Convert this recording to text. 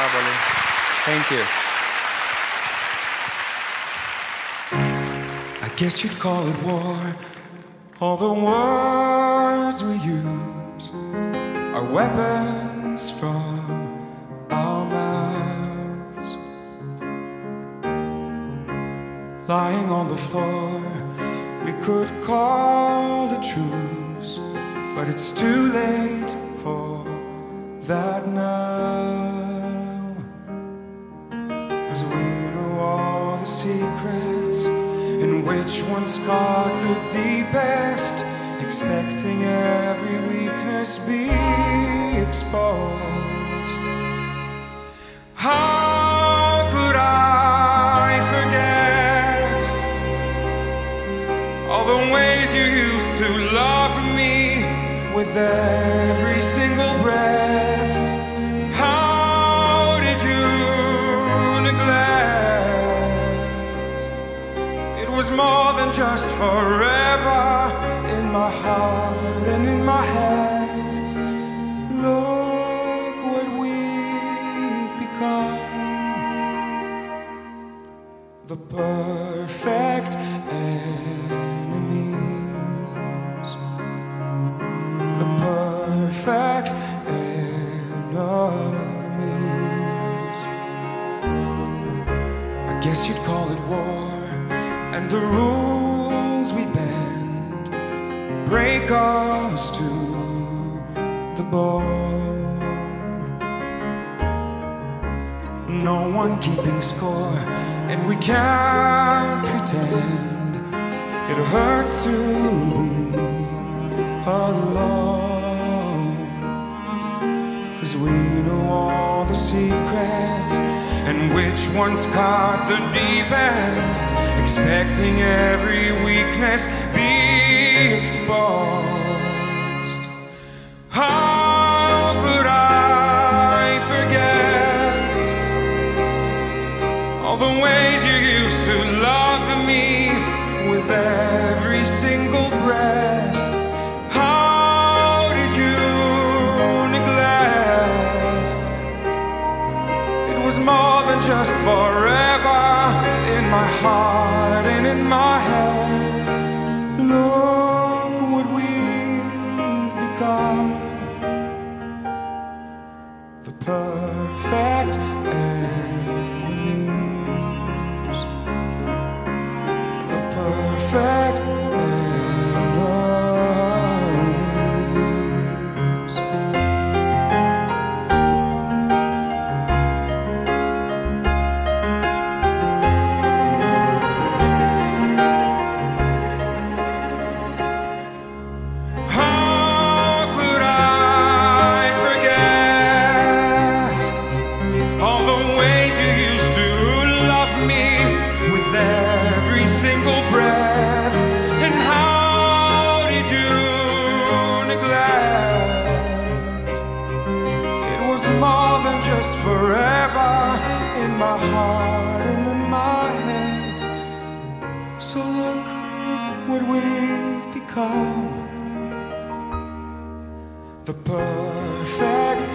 Barbara. Thank you. I guess you'd call it war. All the words we use are weapons from our mouths. Lying on the floor, we could call the truce, but it's too late which one's got the deepest, expecting every weakness be exposed. How could I forget all the ways you used to love me with every single breath? Just forever in my heart and in my head. Look what we've become the perfect enemies. The perfect enemies. I guess you'd call it war, and the rules we bend break us to the bone. No one keeping score, and we can't pretend it hurts to be alone. We know all the secrets and which one's got the deepest, expecting every weakness be exposed. Just forever in my heart and in my head. Look what we've become. Just forever in my heart and in my head. So look what we've become the perfect